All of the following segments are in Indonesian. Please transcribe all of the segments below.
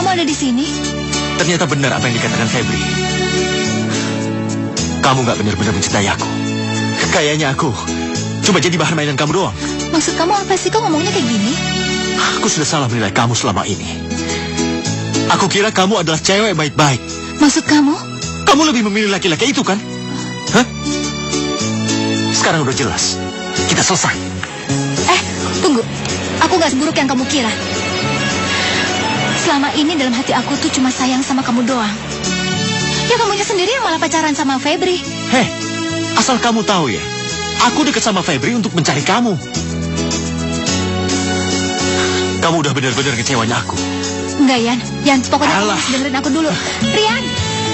kamu ada di sini? Ternyata benar apa yang dikatakan Febri. Kamu gak benar-benar mencintai aku. Kayaknya aku cuma jadi bahan mainan kamu doang. Maksud kamu apa sih? Kok ngomongnya kayak gini? Aku sudah salah menilai kamu selama ini. Aku kira kamu adalah cewek baik-baik. Maksud kamu? Kamu lebih memilih laki-laki itu kan? Hah? Sekarang udah jelas. Kita selesai. Eh, tunggu. Aku gak seburuk yang kamu kira. Selama ini dalam hati aku tuh cuma sayang sama kamu doang. Ya kamunya sendiri yang malah pacaran sama Febri. Heh, asal kamu tahu ya. Aku dekat sama Febri untuk mencari kamu. Kamu udah benar-benar kecewanya aku. Enggak, Yan. Yan, pokoknya kamu Alah. harus dengerin aku dulu. Rian,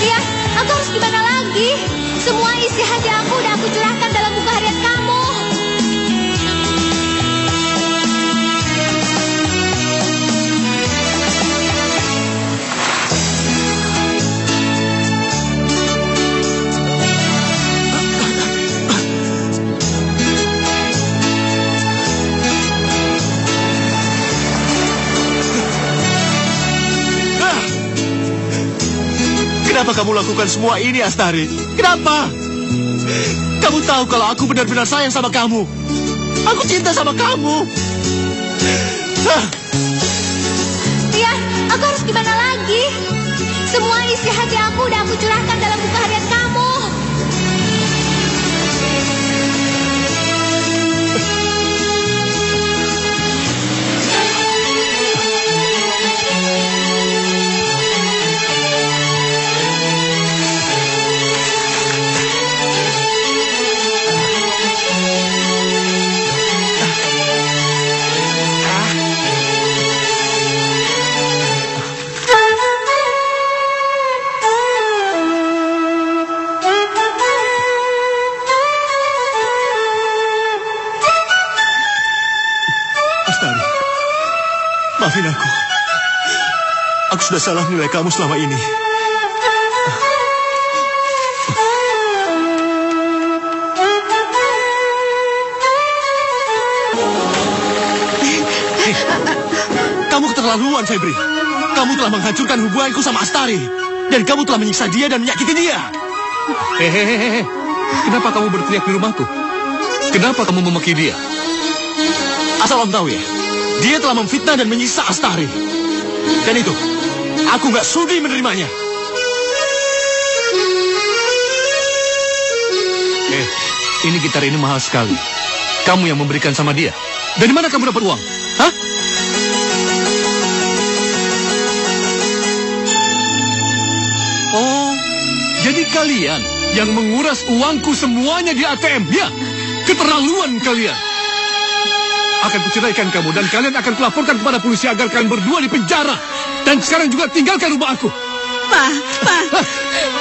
Rian, aku harus gimana lagi? Semua isi hati aku udah aku curahkan dalam buku harian kamu. Kenapa kamu lakukan semua ini, Astari? Kenapa? Kamu tahu kalau aku benar-benar sayang sama kamu. Aku cinta sama kamu. Rian, aku harus gimana lagi? Semua isi hati aku Astari, maafin aku. Aku sudah salah menilai kamu selama ini. Kamu keterlaluan, Febri. Kamu telah menghancurkan hubunganku sama Astari. Dan kamu telah menyiksa dia dan menyakiti dia. Hehehe, kenapa kamu berteriak di rumahku? Kenapa kamu memaki dia? Asal om tahu ya, dia telah memfitnah dan menyiksa Astari. Dan itu, aku nggak sudi menerimanya. Eh, ini gitar ini mahal sekali. Kamu yang memberikan sama dia. Dari mana kamu dapat uang? Hah? Oh, jadi kalian yang menguras uangku semuanya di ATM, ya? Keterlaluan kalian. Akan kuceraikan kamu dan kalian akan kulaporkan kepada polisi agar kalian berdua di penjara. Dan sekarang juga tinggalkan rumah aku. Pak, Pak,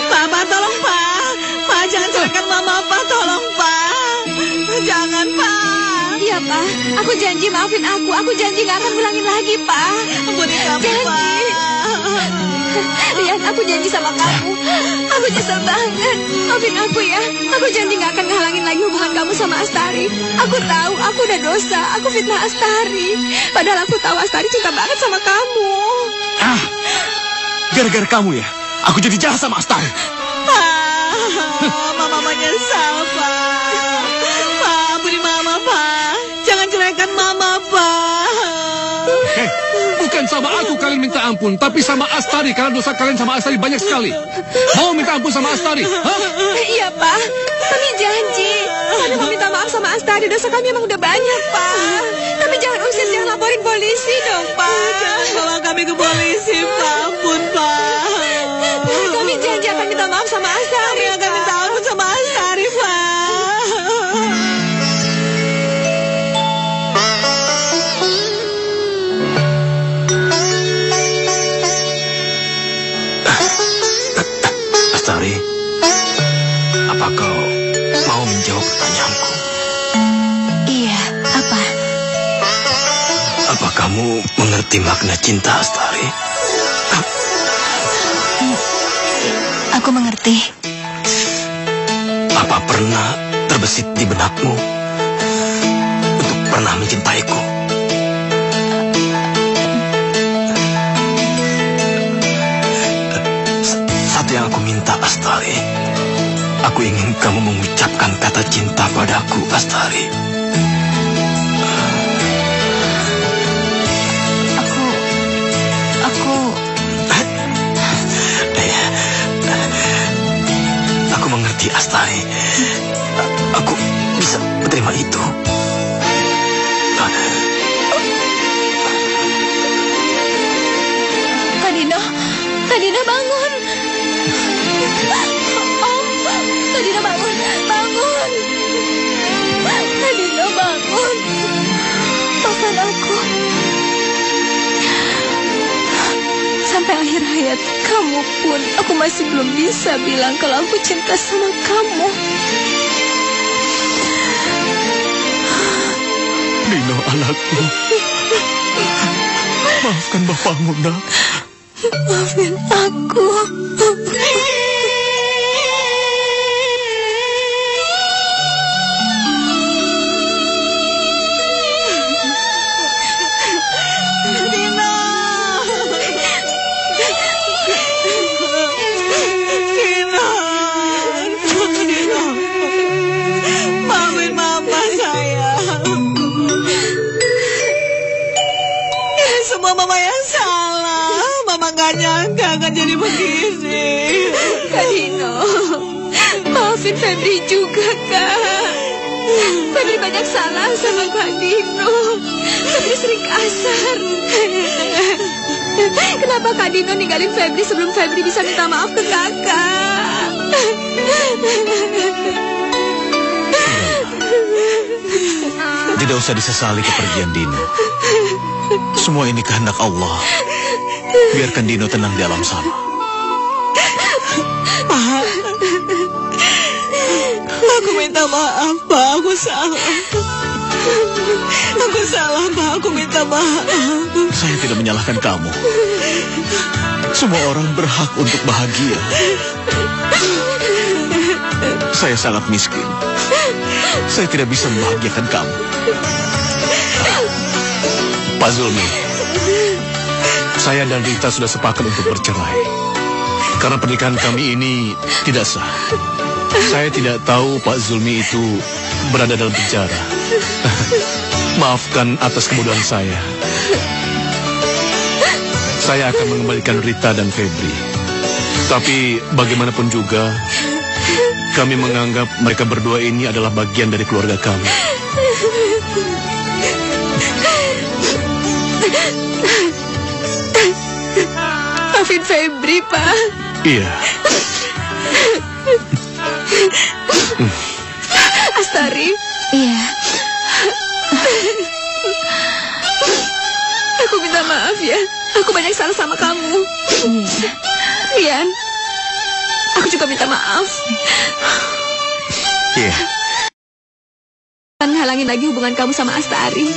Pak, Pak, tolong Pak. Pak, jangan ceraikan Mama, Pak, tolong Pak. Jangan Pak. Iya, Pak. Aku janji maafin aku. Aku janji gak akan ulangin lagi, Pak. Ampuni Janji. Pak. Rian, aku janji sama kamu. Aku nyesel banget. Maafin aku ya. Aku janji gak akan ngehalangin lagi hubungan kamu sama Astari. Aku tahu aku udah dosa. Aku fitnah Astari. Padahal aku tahu Astari cinta banget sama kamu. Ah, gara-gara kamu ya, aku jadi jahat sama Astari. Pak, Mama menyesal Pak. Sama aku kalian minta ampun, tapi sama Astari karena dosa kalian sama Astari banyak sekali. Mau minta ampun sama Astari? Hah? Iya, Pak. Kami janji. Kami mau minta maaf sama Astari. Dosa kami emang udah banyak, Pak. Tapi jangan usir, jangan laporin polisi dong, Pak. Jangan bawa kami ke polisi Pak. mengerti makna cinta, Astari. Aku mengerti. Apa pernah terbesit di benakmu untuk pernah mencintaiku? Satu yang aku minta, Astari. Aku ingin kamu mengucapkan kata cinta padaku, Astari. Mengerti, Astari. Aku bisa menerima itu. Kadina, Kadina bangun. Hayat kamu pun aku masih belum bisa bilang kalau aku cinta sama kamu. Dino, anakku. Maafkan bapakmu, nak. Maafin aku. Jadi begini. Kak Dino, maafin Febri juga, Kak. Febri banyak salah sama Kak Dino. Febri sering kasar. Kenapa Kak Dino ninggalin Febri sebelum Febri bisa minta maaf ke kakak? Tidak usah disesali kepergian Dino. Semua ini kehendak Allah. Biarkan Dino tenang di alam sana. Pak. Aku minta maaf, Pak. Aku salah. Aku salah, Pak. Aku minta maaf. Saya tidak menyalahkan kamu. Semua orang berhak untuk bahagia. Saya sangat miskin. Saya tidak bisa membahagiakan kamu. Pak Zulmi, saya dan Rita sudah sepakat untuk bercerai. Karena pernikahan kami ini tidak sah. Saya tidak tahu Pak Zulmi itu berada dalam penjara. Maafkan atas kebodohan saya. Saya akan mengembalikan Rita dan Febri. Tapi bagaimanapun juga, kami menganggap mereka berdua ini adalah bagian dari keluarga kami. Maafin Febri, Pak. Iya, Astari. Iya. Aku minta maaf ya. Aku banyak salah sama kamu. Iya. Rian. Aku juga minta maaf. iya. Jangan halangin lagi hubungan kamu sama Astari.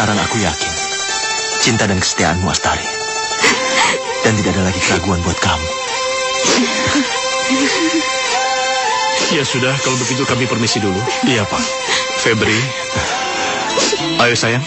Sekarang aku yakin. Cinta dan kesetiaanmu, Astari. Dan tidak ada lagi keraguan buat kamu. Ya sudah, kalau begitu kami permisi dulu. Iya, Pak. Febri. Ayo sayang.